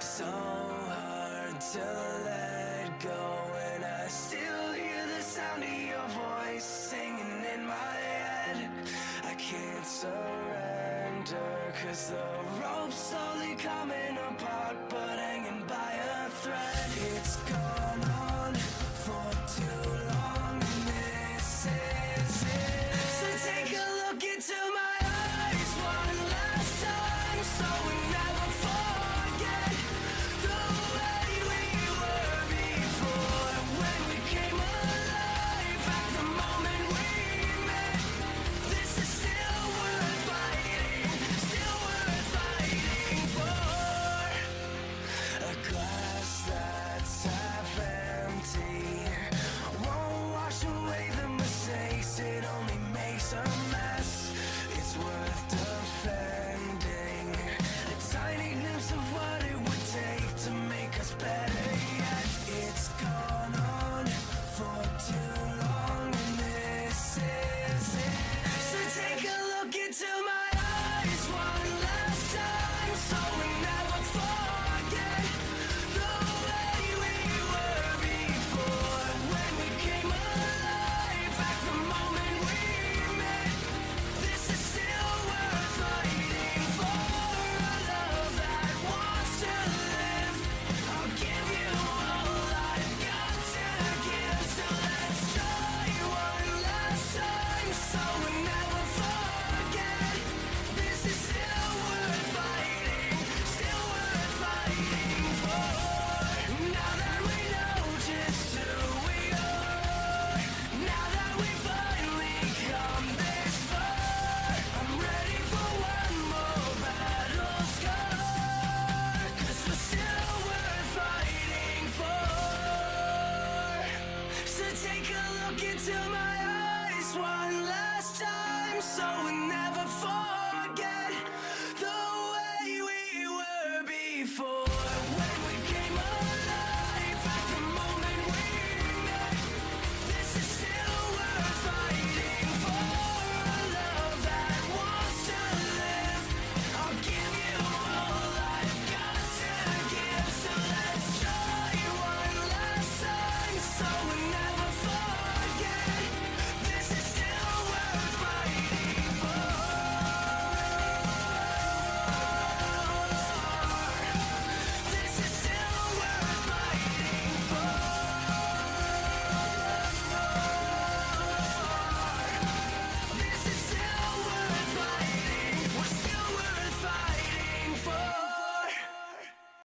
So hard to let go, and I still hear the sound of your voice singing in my head. I can't surrender, cause the rope's slowly coming apart. till my eyes one last time. So